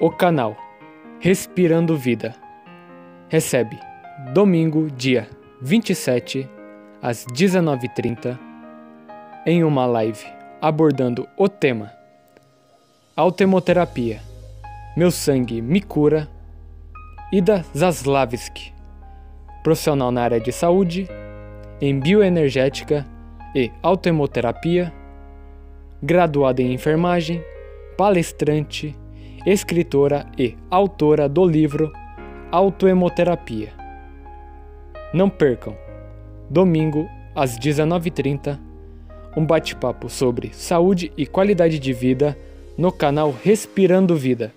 o canal Respirando Vida. Recebe domingo, dia 27, às 19h30, em uma live abordando o tema Autoemoterapia. Meu sangue me cura. Ida Zaslavski, profissional na área de saúde, em bioenergética e autoemoterapia, graduada em enfermagem, palestrante, escritora e autora do livro Autoemoterapia. Não percam, domingo às 19h30, um bate-papo sobre saúde e qualidade de vida no canal Respirando Vida.